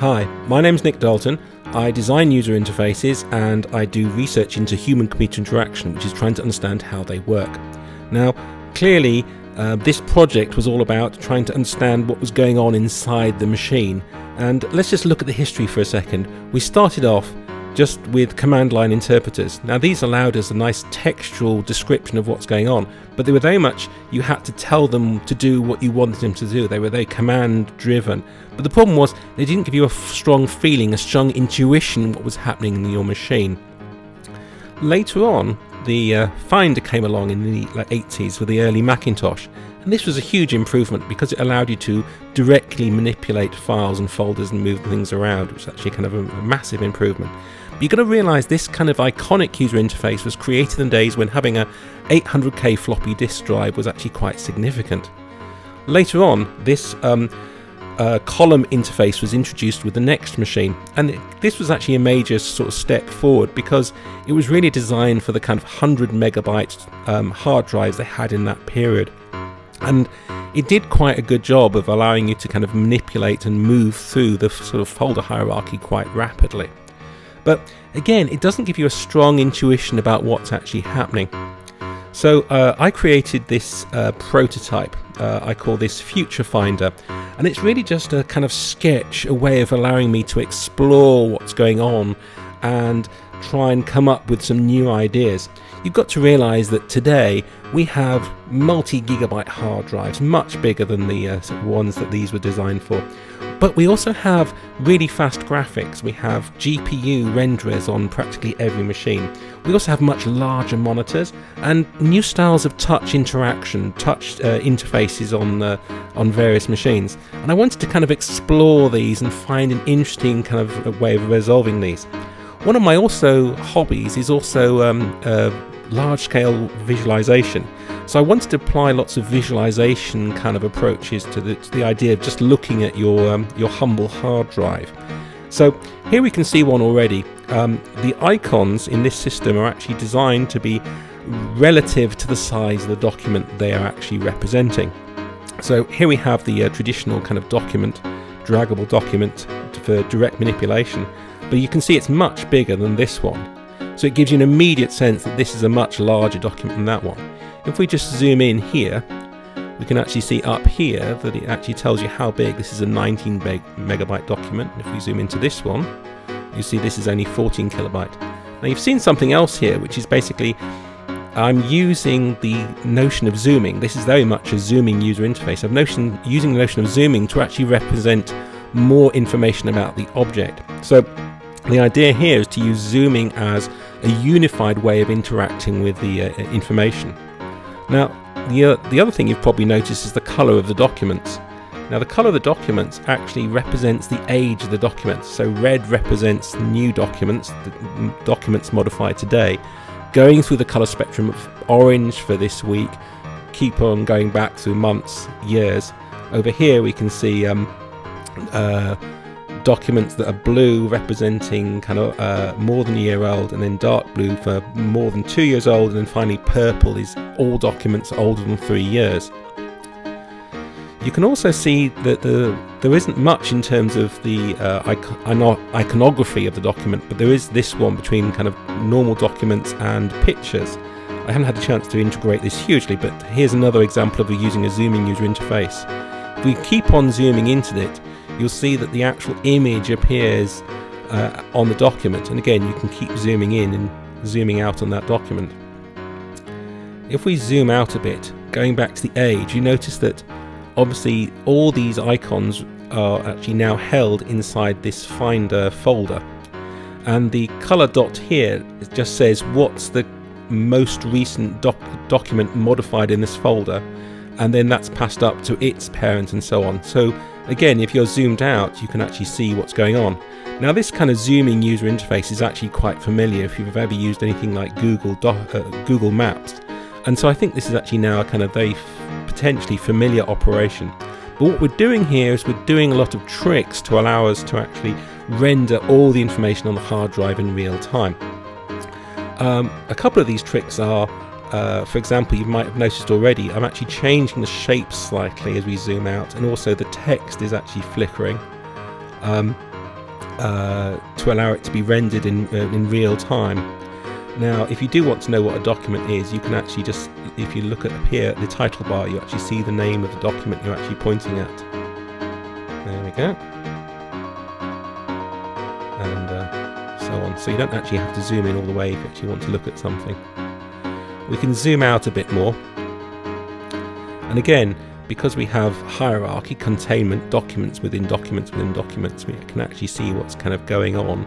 Hi, my name's Nick Dalton. I design user interfaces and I do research into human computer interaction, which is trying to understand how they work. Now, clearly, uh, this project was all about trying to understand what was going on inside the machine. And let's just look at the history for a second. We started off just with command line interpreters. Now these allowed us a nice textual description of what's going on, but they were very much, you had to tell them to do what you wanted them to do. They were very command driven. But the problem was, they didn't give you a strong feeling, a strong intuition what was happening in your machine. Later on, the uh, Finder came along in the like, 80s with the early Macintosh, and this was a huge improvement because it allowed you to directly manipulate files and folders and move things around, which is actually kind of a, a massive improvement. But you've got to realize this kind of iconic user interface was created in days when having a 800k floppy disk drive was actually quite significant. Later on, this um, uh, column interface was introduced with the NeXT machine, and it, this was actually a major sort of step forward because it was really designed for the kind of 100 megabyte um, hard drives they had in that period. And it did quite a good job of allowing you to kind of manipulate and move through the sort of folder hierarchy quite rapidly. But again, it doesn't give you a strong intuition about what's actually happening. So uh, I created this uh, prototype. Uh, I call this Future Finder, and it's really just a kind of sketch, a way of allowing me to explore what's going on and try and come up with some new ideas. You've got to realize that today we have multi gigabyte hard drives, much bigger than the uh, ones that these were designed for. But we also have really fast graphics. We have GPU renderers on practically every machine. We also have much larger monitors and new styles of touch interaction, touch uh, interfaces on uh, on various machines. And I wanted to kind of explore these and find an interesting kind of way of resolving these. One of my also hobbies is also um, uh, large scale visualization. So I wanted to apply lots of visualization kind of approaches to the, to the idea of just looking at your, um, your humble hard drive. So here we can see one already. Um, the icons in this system are actually designed to be relative to the size of the document they are actually representing. So here we have the uh, traditional kind of document, draggable document for direct manipulation, but you can see it's much bigger than this one. So it gives you an immediate sense that this is a much larger document than that one. If we just zoom in here, we can actually see up here that it actually tells you how big. This is a 19 megabyte document. If we zoom into this one, you see this is only 14 kilobyte. Now you've seen something else here, which is basically I'm using the notion of zooming. This is very much a zooming user interface. I'm notion, using the notion of zooming to actually represent more information about the object. So the idea here is to use zooming as a unified way of interacting with the uh, information. Now, the, uh, the other thing you've probably noticed is the color of the documents. Now, the color of the documents actually represents the age of the documents. So, red represents new documents, documents modified today, going through the color spectrum of orange for this week, keep on going back through months, years. Over here, we can see um, uh, documents that are blue representing kind of uh, more than a year old and then dark blue for more than two years old and then finally purple is all documents older than three years. You can also see that the, there isn't much in terms of the uh, iconography of the document, but there is this one between kind of normal documents and pictures. I haven't had a chance to integrate this hugely, but here's another example of using a zooming user interface. If we keep on zooming into it, you'll see that the actual image appears uh, on the document. And again, you can keep zooming in and zooming out on that document. If we zoom out a bit, going back to the age, you notice that obviously all these icons are actually now held inside this Finder folder. And the color dot here just says what's the most recent doc document modified in this folder and then that's passed up to its parent and so on. So Again, if you're zoomed out, you can actually see what's going on. Now this kind of zooming user interface is actually quite familiar if you've ever used anything like Google, uh, Google Maps. And so I think this is actually now a kind of very potentially familiar operation. But what we're doing here is we're doing a lot of tricks to allow us to actually render all the information on the hard drive in real time. Um, a couple of these tricks are uh, for example, you might have noticed already, I'm actually changing the shape slightly as we zoom out, and also the text is actually flickering. Um, uh, to allow it to be rendered in, uh, in real time. Now, if you do want to know what a document is, you can actually just, if you look at here at the title bar, you actually see the name of the document you're actually pointing at. There we go. And uh, so on. So you don't actually have to zoom in all the way if you actually want to look at something. We can zoom out a bit more. And again, because we have hierarchy, containment, documents within documents within documents, we can actually see what's kind of going on.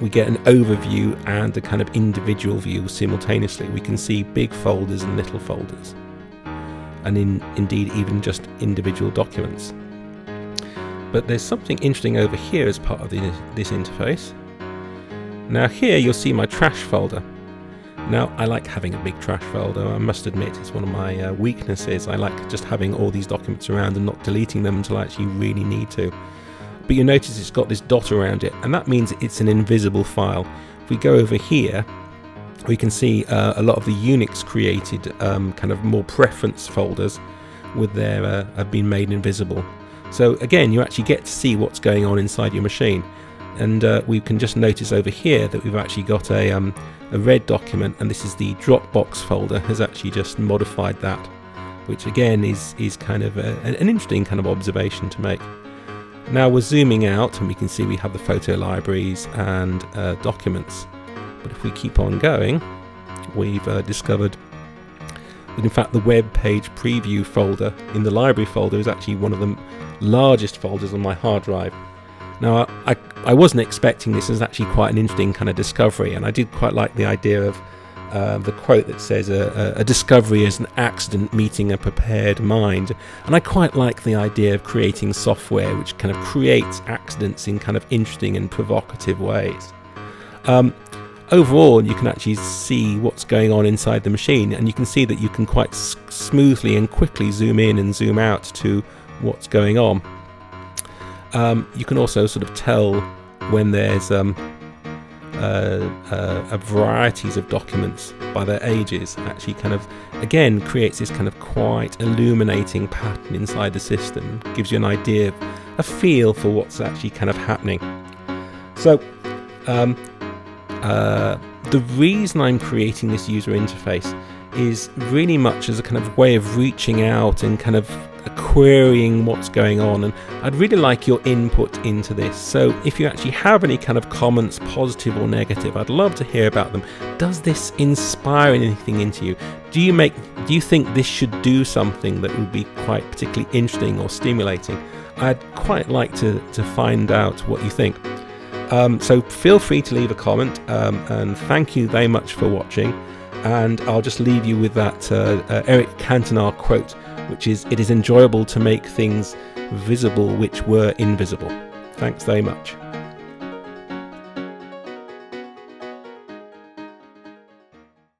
We get an overview and a kind of individual view simultaneously. We can see big folders and little folders, and in, indeed even just individual documents. But there's something interesting over here as part of the, this interface. Now here you'll see my trash folder. Now, I like having a big trash folder, I must admit, it's one of my uh, weaknesses. I like just having all these documents around and not deleting them until I actually really need to. But you notice it's got this dot around it, and that means it's an invisible file. If we go over here, we can see uh, a lot of the Unix created um, kind of more preference folders with their uh, have been made invisible. So again, you actually get to see what's going on inside your machine. And uh, we can just notice over here that we've actually got a um, a red document and this is the Dropbox folder has actually just modified that which again is is kind of a, an interesting kind of observation to make. Now we're zooming out and we can see we have the photo libraries and uh, documents but if we keep on going we've uh, discovered that in fact the web page preview folder in the library folder is actually one of the largest folders on my hard drive now, I, I wasn't expecting this as actually quite an interesting kind of discovery, and I did quite like the idea of uh, the quote that says a, a, discovery is an accident meeting a prepared mind. And I quite like the idea of creating software which kind of creates accidents in kind of interesting and provocative ways. Um, overall, you can actually see what's going on inside the machine, and you can see that you can quite smoothly and quickly zoom in and zoom out to what's going on. Um, you can also sort of tell when there's um, uh, uh, varieties of documents by their ages actually kind of again creates this kind of quite illuminating pattern inside the system gives you an idea a feel for what's actually kind of happening. So um, uh, the reason I'm creating this user interface is really much as a kind of way of reaching out and kind of querying what's going on and I'd really like your input into this. So if you actually have any kind of comments positive or negative I'd love to hear about them. Does this inspire anything into you? Do you make do you think this should do something that would be quite particularly interesting or stimulating? I'd quite like to, to find out what you think. Um, so feel free to leave a comment um, and thank you very much for watching. And I'll just leave you with that uh, uh, Eric Cantona quote which is it is enjoyable to make things visible which were invisible. Thanks very much.